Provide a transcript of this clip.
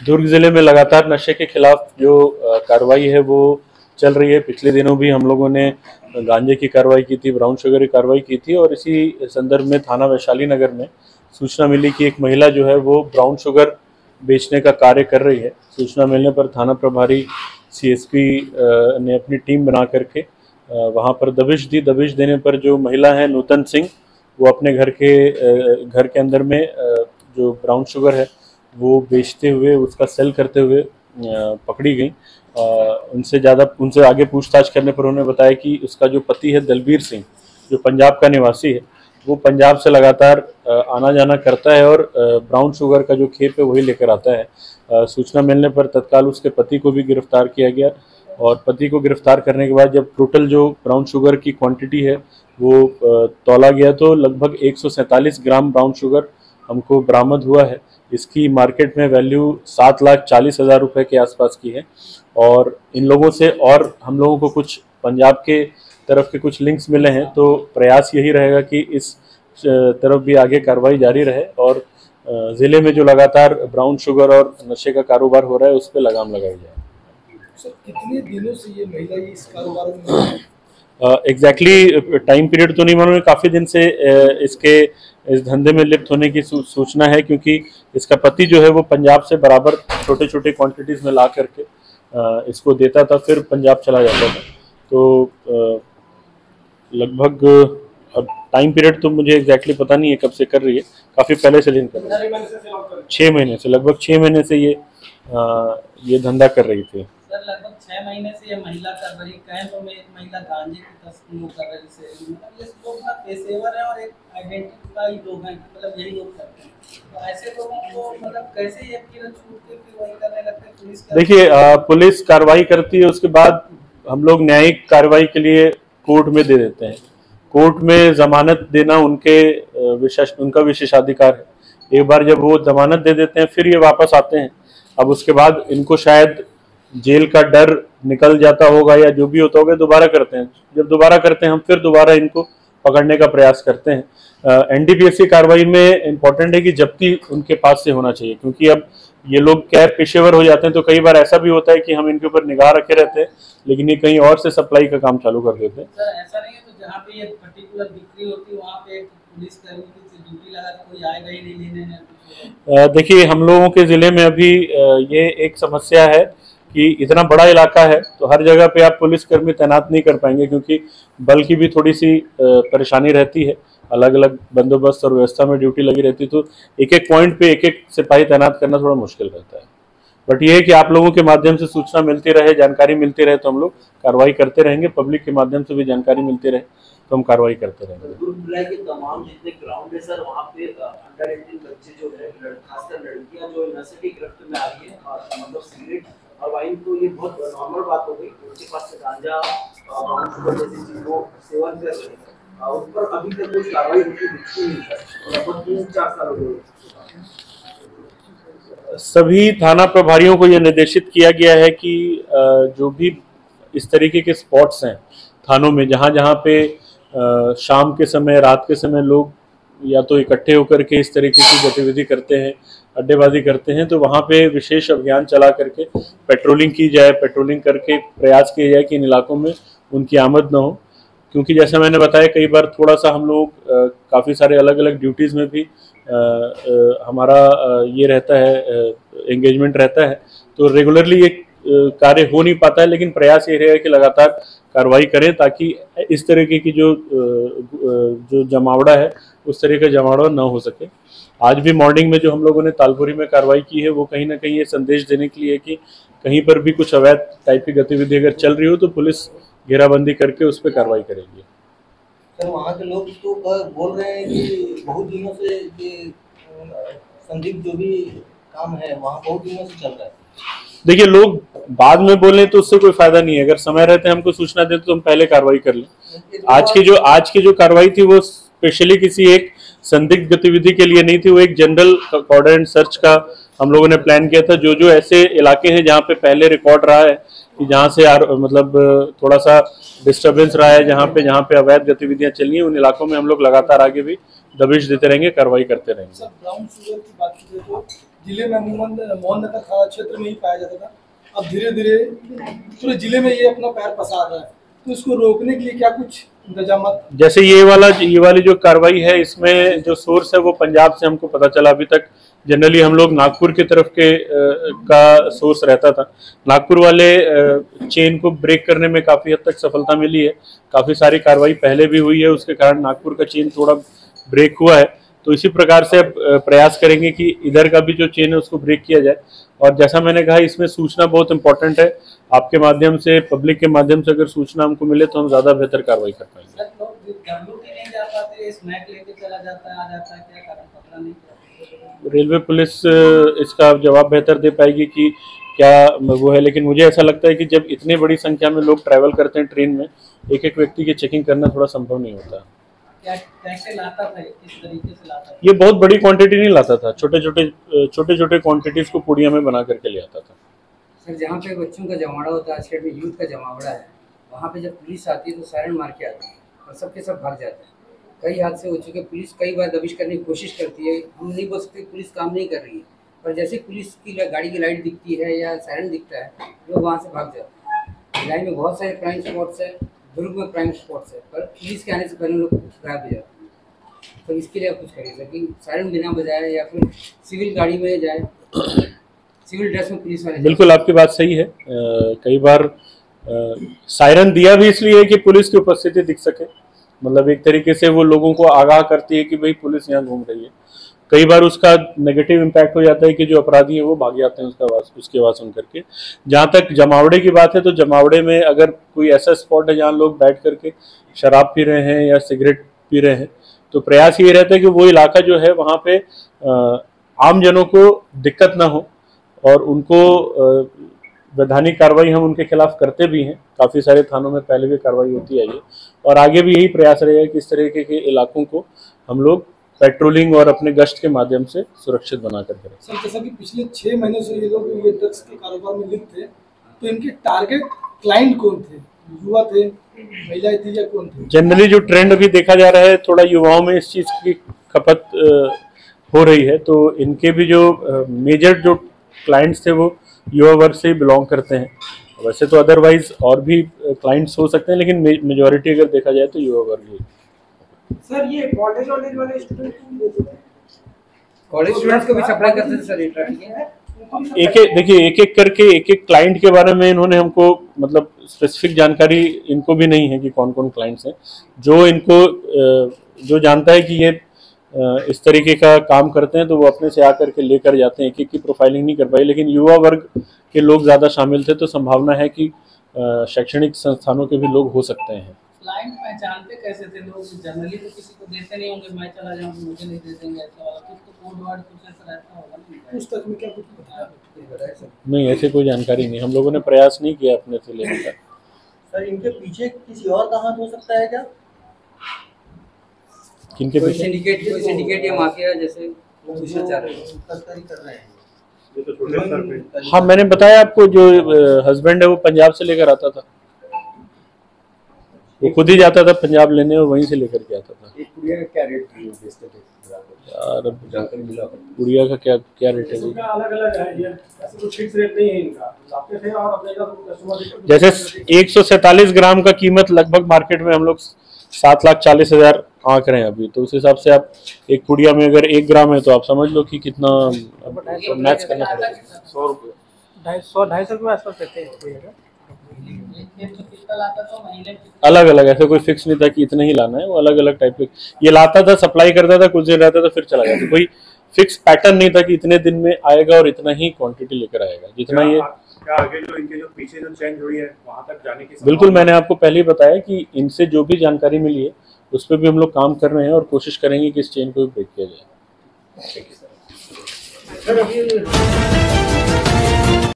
दुर्ग ज़िले में लगातार नशे के खिलाफ जो कार्रवाई है, वो चल रही है। पिछले दिनों भी हम लोगों ने गांजे की कार्रवाई की थी, ब्राउन शुगर की कार्रवाई की थी और इसी संदर्भ में थाना वैशाली नगर में सूचना मिली कि एक महिला जो है, वो ब्राउन शुगर बेचने का कार्य कर रही है। सूचना मिलने पर थाना प्रभारी सीएसपी ने अपनी टीम बना करके वहाँ पर दबिश दी। दबिश देने पर जो महिला है, नूतन सिंह, वो अपने घर के घर के अंदर में जो ब्राउन शुगर है वो बेचते हुए, उसका सेल करते हुए पकड़ी गई। उनसे ज़्यादा, उनसे आगे पूछताछ करने पर उन्होंने बताया कि उसका जो पति है दलबीर सिंह, जो पंजाब का निवासी है, वो पंजाब से लगातार आना जाना करता है और ब्राउन शुगर का जो खेप है वही लेकर आता है। सूचना मिलने पर तत्काल उसके पति को भी गिरफ़्तार किया गया और पति को गिरफ़्तार करने के बाद जब टोटल जो ब्राउन शुगर की क्वांटिटी है, वो तोला गया तो लगभग एक सौ सैंतालीस ग्राम ब्राउन शुगर हमको बरामद हुआ है। इसकी मार्केट में वैल्यू सात लाख चालीस हज़ार रुपये के आसपास की है। और इन लोगों से और हम लोगों को कुछ पंजाब के तरफ़ के कुछ लिंक्स मिले हैं तो प्रयास यही रहेगा कि इस तरफ़ भी आगे कार्रवाई जारी रहे और ज़िले में जो लगातार ब्राउन शुगर और नशे का कारोबार हो रहा है उस पर लगाम लगाई जाए। कितने दिनों से ये महिला इस कारोबार में एग्जैक्टली टाइम पीरियड तो नहीं मालूम काफ़ी दिन से इसके इस धंधे में लिप्त होने की सूचना है क्योंकि इसका पति जो है वो पंजाब से बराबर छोटे छोटे क्वांटिटीज़ में ला करके इसको देता था, फिर पंजाब चला जाता था। तो लगभग अब टाइम पीरियड तो मुझे एग्जैक्टली पता नहीं है कब से कर रही है, काफ़ी पहले से दिन कर रही है। छः महीने से, लगभग छः महीने से ये ये धंधा कर रही थी। सर, लगभग छह महीने से ये महिला कर रही तो मैं एक महिला गांजे की तस्करी कर रही से मतलब ये लोग ना पेशेवर है और एक आइडेंटिफाई लोग हैं मतलब यही लोग करते हैं। तो को मतलब के हैं? देखिए पुलिस कार्रवाई करती है, उसके बाद हम लोग न्यायिक कार्रवाई के लिए कोर्ट में दे देते हैं। कोर्ट में जमानत देना उनके विशेष, उनका विशेषाधिकार है। एक बार जब वो जमानत दे देते हैं, फिर ये वापस आते हैं। अब उसके बाद इनको शायद जेल का डर निकल जाता होगा या जो भी होता होगा दोबारा करते हैं। जब दोबारा करते हैं हम फिर दोबारा इनको पकड़ने का प्रयास करते हैं। एनडीपीएस की कार्रवाई में इम्पोर्टेंट है कि जब्ती उनके पास से होना चाहिए क्योंकि अब ये लोग क्या पेशेवर हो जाते हैं तो कई बार ऐसा भी होता है कि हम इनके ऊपर निगाह रखे रहते हैं लेकिन ये कहीं और से सप्लाई का काम चालू कर देते हैं। तो देखिए हम लोगों के ज़िले में अभी ये एक समस्या है कि इतना बड़ा इलाका है तो हर जगह पे आप पुलिसकर्मी तैनात नहीं कर पाएँगे, क्योंकि बल की भी थोड़ी सी परेशानी रहती है। अलग अलग बंदोबस्त और व्यवस्था में ड्यूटी लगी रहती है तो एक एक पॉइंट पे एक एक सिपाही तैनात करना थोड़ा मुश्किल रहता है। बट ये है कि आप लोगों के माध्यम से सूचना मिलती रहे, जानकारी मिलती रहे तो हम लोग कार्रवाई करते रहेंगे, पब्लिक के माध्यम से भी जानकारी मिलती रहे तो हम कार्रवाई करते रहेंगे। है है है तो ये बहुत नॉर्मल बात हो गई। उनके पास से गांजा जैसी सेवन कर रहे हैं। उस पर अभी तक कोई कार्रवाई होती दिखती नहीं सर लगभग तीन चार साल हो गए सभी थाना प्रभारियों को यह निर्देशित किया गया है कि जो भी इस तरीके के स्पॉट्स हैं थानों में, जहाँ जहाँ पे शाम के समय, रात के समय लोग या तो इकट्ठे होकर के इस तरीके की गतिविधि करते हैं अड्डेबाजी करते हैं तो वहाँ पे विशेष अभियान चला करके पेट्रोलिंग की जाए पेट्रोलिंग करके प्रयास किया जाए कि इन इलाकों में उनकी आमद न हो। क्योंकि जैसा मैंने बताया कई बार थोड़ा सा हम लोग काफ़ी सारे अलग अलग ड्यूटीज़ में भी अ, अ, हमारा अ, ये रहता है एंगेजमेंट रहता है। तो रेगुलरली ये कार्य हो नहीं पाता है लेकिन प्रयास ये रहेगा कि लगातार कार्रवाई करें ताकि इस तरीके की जो जो जमावड़ा है उस तरह का जमावड़ा न हो सके। आज भी मॉर्निंग में जो हम लोगों ने तालपुरी में कार्रवाई की है वो कहीं ना कहीं ये संदेश देने के लिए कि कहीं पर भी कुछ अवैध टाइप की गतिविधि अगर चल रही हो तो पुलिस घेराबंदी करके उस पर कार्रवाई करेगी। सर वहाँ के लोग तो बोल रहे हैं कि बहुत दिनों से ये संदिग्ध जो भी काम है वहाँ बहुत दिनों से चल रहा है। देखिए लोग बाद में बोले तो उससे कोई फ़ायदा नहीं है। अगर समय रहते हमको सूचना देते तो हम पहले कार्रवाई कर लें। आज की जो आज की जो कार्रवाई थी, वो स्पेशली किसी एक संदिग्ध गतिविधि के लिए नहीं थी। वो एक जनरल एंड सर्च का हम लोगों ने प्लान किया था। जो जो ऐसे इलाके हैं जहाँ पे पहले रिकॉर्ड रहा है कि जहाँ से यार मतलब थोड़ा सा डिस्टरबेंस रहा है, जहाँ पे जहाँ पे अवैध गतिविधियाँ चल रही हैं, उन इलाकों में हम लोग लगातार आगे भी दबिश देते रहेंगे, कार्रवाई करते रहेंगे। तो ज़िले में मोहन नगर थाना क्षेत्र में ही पाया जाता था। अब धीरे धीरे पूरे ज़िले में ये अपना पैर पसार रहा है। तो इसको रोकने के लिए क्या कुछ इंतज़ाम जैसे ये वाला ये वाली जो कार्रवाई है इसमें जो सोर्स है वो पंजाब से हमको पता चला अभी तक। जनरली हम लोग नागपुर की तरफ़ के अ, का सोर्स रहता था। नागपुर वाले आ, चेन को ब्रेक करने में काफ़ी हद तक सफलता मिली है। काफ़ी सारी कार्रवाई पहले भी हुई है उसके कारण नागपुर का चेन थोड़ा ब्रेक हुआ है। तो इसी प्रकार से प्रयास करेंगे कि इधर का भी जो चेन है उसको ब्रेक किया जाए। और जैसा मैंने कहा इसमें सूचना बहुत इंपॉर्टेंट है। आपके माध्यम से पब्लिक के माध्यम से अगर सूचना हमको मिले तो हम ज़्यादा बेहतर कार्रवाई कर पाएँगे। रेलवे पुलिस इसका जवाब बेहतर दे पाएगी कि क्या वो है। लेकिन मुझे ऐसा लगता है कि जब इतनी बड़ी संख्या में लोग ट्रैवल करते हैं ट्रेन में एक एक व्यक्ति की चेकिंग करना थोड़ा संभव नहीं होता। क्या कैसे लाता था ये? किस तरीके से लाता था? ये बहुत बड़ी क्वांटिटी नहीं लाता था। छोटे छोटे छोटे छोटे क्वांटिटीज को पुड़िया में बना करके ले आता था। सर जहाँ पे बच्चों का जमावड़ा होता है आज में यूथ का जमावड़ा है वहाँ पे जब पुलिस आती है तो सायरन मार के आती है और सबके सब भाग जाते हैं। कई हादसे हो चुके पुलिस कई बार दबिश करने की कोशिश करती है। हम नहीं बोल सकते पुलिस काम नहीं कर रही है पर जैसे पुलिस की गाड़ी की लाइट दिखती है या सायरन दिखता है लोग वहाँ से भाग जाते हैं। भिलाई में बहुत सारे क्राइम स्पॉट्स है। दुर्ग में क्राइम स्पॉट्स है पर पुलिस के आने से पहले लोग गायब हो जाते हैं। तो इसके लिए आप कुछ करिए सर कि सायरन बिना बजाए या फिर सिविल गाड़ी में जाए सिविल ड्रेस में पुलिस वाले बिल्कुल आपकी बात सही है। अ, कई बार सायरन दिया भी इसलिए है कि पुलिस की उपस्थिति दिख सके। मतलब एक तरीके से वो लोगों को आगाह करती है कि भाई पुलिस यहाँ घूम रही है। कई बार उसका नेगेटिव इम्पैक्ट हो जाता है कि जो अपराधी है वो भाग जाते हैं उसका आवाज़, उसकी आवाज़ सुन करके। जहाँ तक जमावड़े की बात है तो जमावड़े में अगर कोई ऐसा स्पॉट है जहाँ लोग बैठ करके शराब पी रहे हैं या सिगरेट पी रहे हैं तो प्रयास ये रहता है कि वो इलाका जो है वहाँ पे आमजनों को दिक्कत ना हो और उनको वैधानिक कार्रवाई हम उनके खिलाफ करते भी हैं। काफ़ी सारे थानों में पहले भी कार्रवाई होती आई है और आगे भी यही प्रयास रहेगा कि इस तरीके के इलाकों को हम लोग पेट्रोलिंग और अपने गश्त के माध्यम से सुरक्षित बना कर। करें सर जैसा कि पिछले छह महीने से ये लोग ये ड्रग्स के कारोबार में लिप्त थे तो इनके टारगेट क्लाइंट कौन थे? युवा थे महिलाएँ थी या कौन थे? जनरली जो ट्रेंड अभी देखा जा रहा है थोड़ा युवाओं में इस चीज़ की खपत हो रही है तो इनके भी जो मेजर जो क्लाइंट्स थे वो युवा वर्ग से बिलोंग करते हैं। वैसे तो अदरवाइज़ और भी क्लाइंट्स हो सकते हैं लेकिन मेजोरिटी अगर देखा जाए तो युवा वर्ग ही। सर ये कॉलेज वॉलेज वाले स्टूडेंट कॉलेज स्टूडेंट्स को भी सप्लाई करते थे सर ये ट्रैफ़िक एक एक देखिए एक एक करके एक एक क्लाइंट के बारे में इन्होंने हमको मतलब स्पेसिफिक जानकारी इनको भी नहीं है कि कौन कौन क्लाइंट्स हैं। जो इनको जो जानता है कि ये इस तरीके का काम करते हैं तो वो अपने से आकर के लेकर जाते हैं एक एक की प्रोफाइलिंग नहीं कर पाई लेकिन युवा वर्ग के लोग ज़्यादा शामिल थे तो संभावना है कि शैक्षणिक संस्थानों के भी लोग हो सकते हैं। क्लाइंट पहचानते कैसे थे लोग? जनरली तो किसी को देते नहीं होंगे मैं चला जाऊँ तो मुझे नहीं दे देंगे ऐसा वाला। कुछ तो कोड वर्ड कुछ ऐसा रहता होगा ना। तक में क्या कुछ बताया नहीं ऐसे कोई जानकारी नहीं। हम लोगों ने प्रयास नहीं किया अपने से लेने का। सर इनके पीछे किसी और का हाथ हो सकता है क्या? किनके कोई पीछे? सिंडिकेट कोई सिंडिकेट या माफिया जैसे वो पूछना चाह रहे हैं। तस्करी कर रहे हैं हाँ मैंने बताया आपको जो हस्बैंड है वो पंजाब से लेकर आता था। वो खुद ही जाता था पंजाब लेने और वहीं से लेकर के आता था। एक कुड़िया का क्या रेट बेचते थे यार अब जानकारी मिला गुड़िया का क्या क्या रेट है अलग अलग है ऐसे कुछ फिक्स रेट नहीं है इनका। लाते थे और अपने का कस्टमर जैसे एक सौ सैतालीस ग्राम का कीमत लगभग मार्केट में हम लोग सात लाख चालीस हज़ार आंक रहे हैं अभी। तो उस हिसाब से आप एक पुड़िया में अगर एक ग्राम है तो आप समझ लो कि कितना मैच करना पड़ेगा सौ रुपये ढाई सौ ढाई सौ के आसपास देते हैं अलग अलग ऐसा कोई फिक्स नहीं था कि इतना ही लाना है वो अलग अलग टाइप के। ये लाता था सप्लाई करता था कुछ दिन रहता था फिर चला जाता कोई फिक्स पैटर्न नहीं था कि इतने दिन में आएगा और इतना ही क्वांटिटी लेकर आएगा। जितना ये क्या आगे जो इनके जो पीछे जो चेंज हुई है वहाँ तक जाने की बिल्कुल मैंने आपको पहले ही बताया कि इनसे जो भी जानकारी मिली है उस पर भी हम लोग काम कर रहे हैं और कोशिश करेंगे कि इस चेन को भी ब्रेक किया जाए।